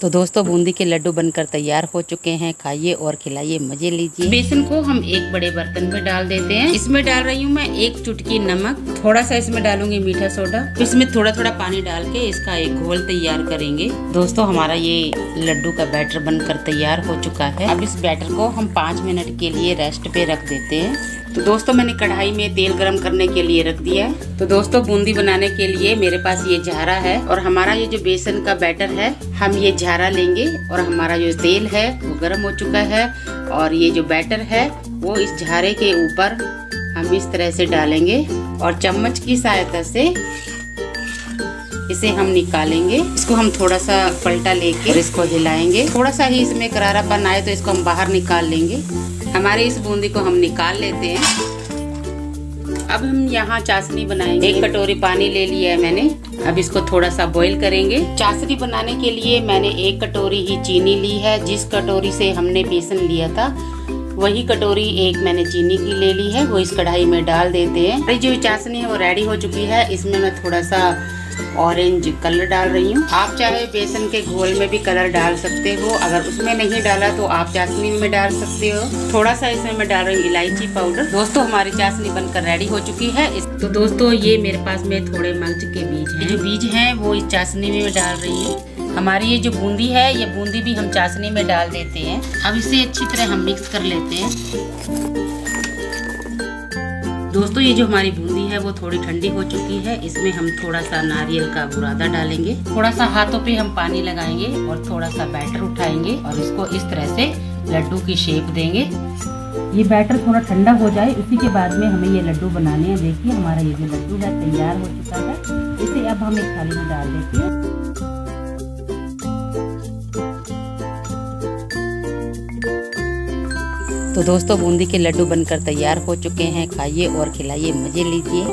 तो दोस्तों, बूंदी के लड्डू बनकर तैयार हो चुके हैं। खाइए और खिलाइए, मज़े लीजिए। बेसन को हम एक बड़े बर्तन में डाल देते हैं। इसमें डाल रही हूँ मैं एक चुटकी नमक। थोड़ा सा इसमें डालूँगी मीठा सोडा। इसमें थोड़ा थोड़ा पानी डाल के इसका एक घोल तैयार करेंगे। दोस्तों, हमारा ये लड्डू का बैटर बनकर तैयार हो चुका है। अब इस बैटर को हम पाँच मिनट के लिए रेस्ट पे रख देते हैं। तो दोस्तों, मैंने कढ़ाई में तेल गरम करने के लिए रख दिया है। तो दोस्तों, बूंदी बनाने के लिए मेरे पास ये झारा है और हमारा ये जो बेसन का बैटर है, हम ये झारा लेंगे और हमारा जो तेल है वो गर्म हो चुका है और ये जो बैटर है, वो इस झारे के ऊपर हम इस तरह से डालेंगे और चम्मच की सहायता से इसे हम निकालेंगे। इसको हम थोड़ा सा पलटा लेके और इसको हिलाएँगे। थोड़ा सा ही इसमें करारापन आए तो इसको हम बाहर निकाल लेंगे। हमारे इस बूंदी को हम निकाल लेते हैं। अब हम यहाँ चाशनी बनाएँगे। एक कटोरी पानी ले लिया है मैंने। अब इसको थोड़ा सा बॉईल करेंगे। चाशनी बनाने के लिए मैंने एक कटोरी ही चीनी ली है। जिस कटोरी से हमने बेसन लिया था वही कटोरी एक मैंने चीनी की ले ली है। वो इस कढ़ाई में डाल देते हैं। जो चाशनी है वो रेडी हो चुकी है। इसमें मैं थोड़ा सा ऑरेंज कलर डाल रही हूँ। आप चाहे बेसन के घोल में भी कलर डाल सकते हो। अगर उसमें नहीं डाला तो आप चाशनी में डाल सकते हो। थोड़ा सा इसमें मैं डाल रही हूँ इलायची पाउडर। दोस्तों, हमारी चाशनी बनकर रेडी हो चुकी है। तो दोस्तों, ये मेरे पास में थोड़े मर्च के बीज हैं। जो बीज हैं, वो इस चाशनी में डाल रही हूँ। हमारी ये जो बूंदी है, ये बूंदी भी हम चाशनी में डाल देते हैं। अब इसे अच्छी तरह हम मिक्स कर लेते हैं। दोस्तों, ये जो हमारी बूंदी है, वो थोड़ी ठंडी हो चुकी है। इसमें हम थोड़ा सा नारियल का बुरादा डालेंगे। थोड़ा सा हाथों पे हम पानी लगाएँगे और थोड़ा सा बैटर उठाएँगे और इसको इस तरह से लड्डू की शेप देंगे। ये बैटर थोड़ा ठंडा हो जाए, उसी के बाद में हमें ये लड्डू बनाने हैं। देखिए, हमारा ये जो लड्डू है, तैयार हो चुका है। इसे अब हम एक थाली में डाल देते हैं। तो दोस्तों बूंदी के लड्डू बनकर तैयार हो चुके हैं। खाइए और खिलाइए। मज़े लीजिए।